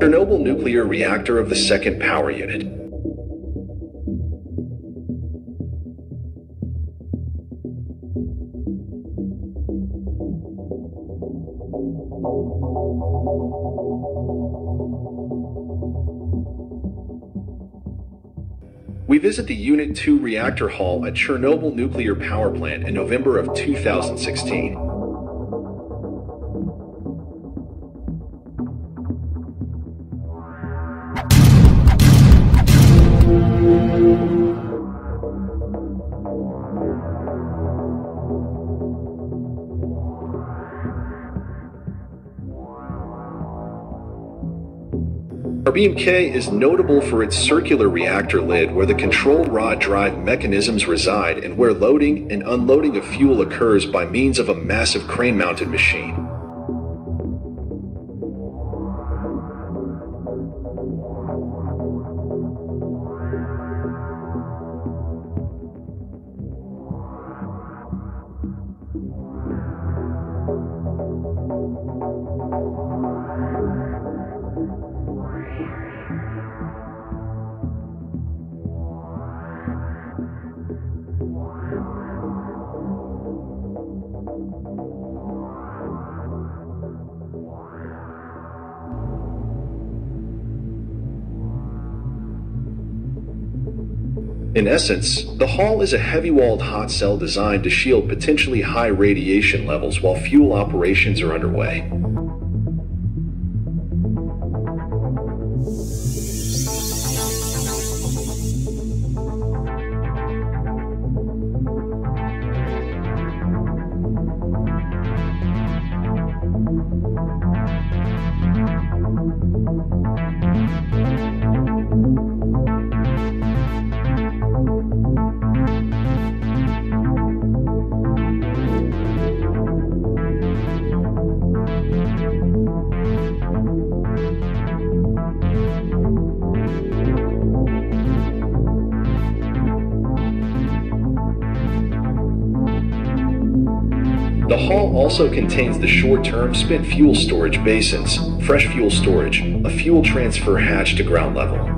Chernobyl nuclear reactor of the second power unit. We visit the Unit 2 reactor hall at Chernobyl Nuclear Power Plant in November of 2016. RBMK is notable for its circular reactor lid where the control rod drive mechanisms reside and where loading and unloading of fuel occurs by means of a massive crane mounted machine. In essence, the Hall is a heavy walled hot cell designed to shield potentially high radiation levels while fuel operations are underway. The Hall also contains the short-term spent fuel storage basins, fresh fuel storage, a fuel transfer hatch to ground level.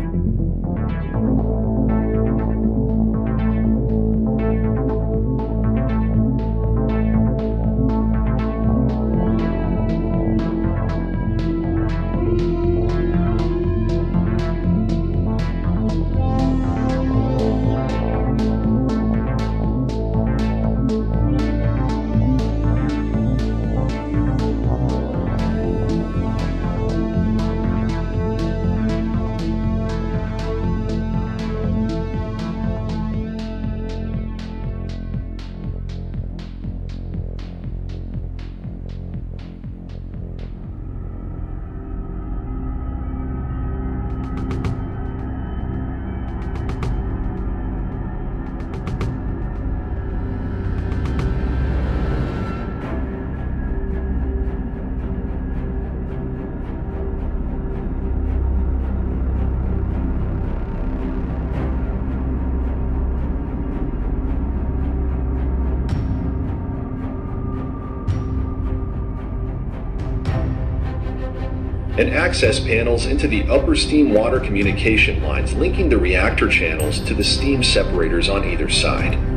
And access panels into the upper steam water communication lines linking the reactor channels to the steam separators on either side.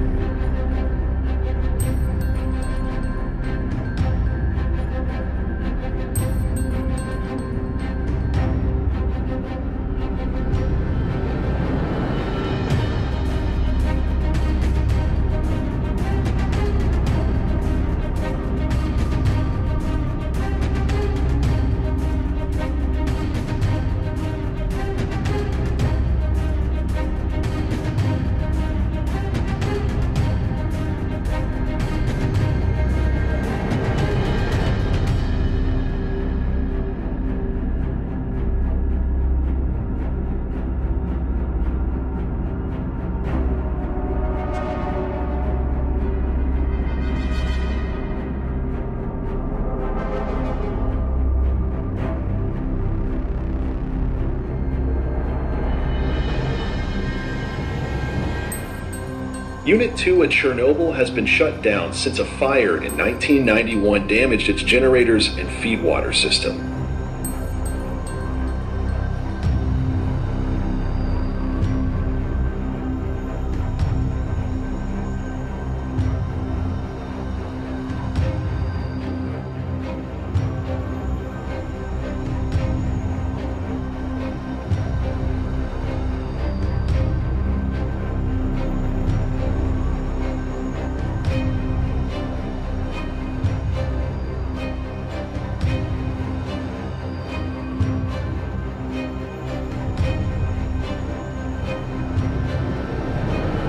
Unit 2 at Chernobyl has been shut down since a fire in 1991 damaged its generators and feedwater system.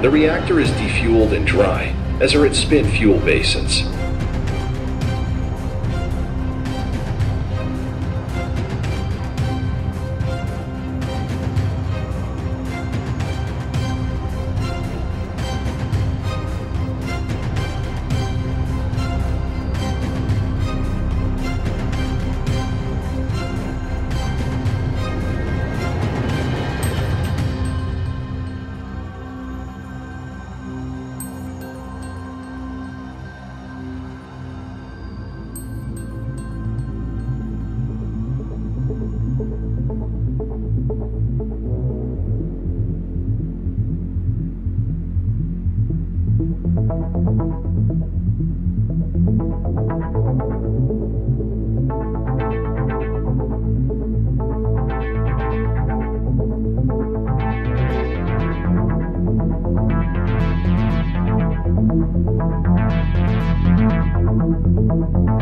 The reactor is defueled and dry, as are its spent fuel basins. Thank you.